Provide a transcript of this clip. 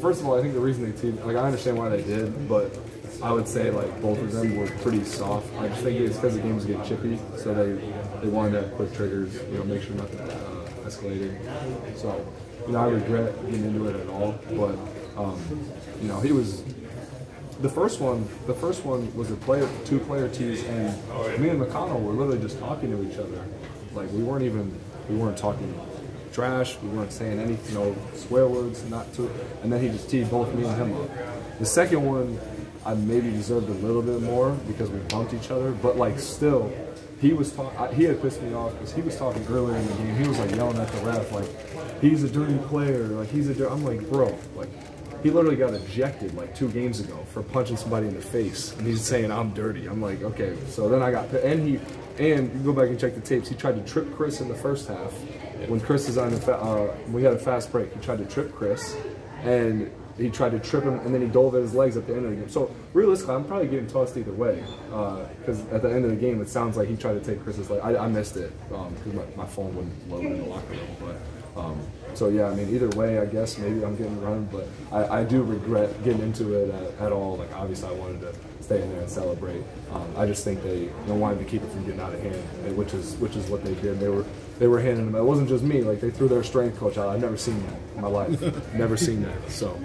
First of all, I think the reason they teamed, like I understand why they did, but I would say like both of them were pretty soft. I just think it's because the games get chippy, so they they wanted to have quick triggers, you know, make sure nothing uh, escalated. So, you know, I regret getting into it at all, but um, you know, he was the first one, the first one was a player, two player tees, and me and McConnell were literally just talking to each other. Like we weren't even, we weren't talking trash. We weren't saying any, you know, swear words, not to. And then he just teed both me and him up. The second one, I maybe deserved a little bit more because we bumped each other, but like still, he was talking. He had pissed me off because he was talking earlier in the game. He was like yelling at the ref, like he's a dirty player, like he's a. Dir-. I'm like, bro, like he literally got ejected like two games ago for punching somebody in the face, and he's saying I'm dirty. I'm like, okay. So then I got and he and you go back and check the tapes. He tried to trip Kris in the first half when Kris is on the uh, we had a fast break. He tried to trip Kris, and he tried to trip him, and then he dove at his legs at the end of the game. So realistically, I'm probably getting tossed either way because uh, at the end of the game, it sounds like he tried to take Kris's leg. I, I missed it because um, my, my phone wouldn't load in the locker room, but. Um, so yeah, I mean, either way, I guess maybe I'm getting run, but I, I do regret getting into it at, at, all. Like obviously, I wanted to stay in there and celebrate. Um, I just think they, they wanted to keep it from getting out of hand, which is which is what they did. They were they were handing them. It wasn't just me. Like they threw their strength coach out. I've never seen that in my life. never seen that. So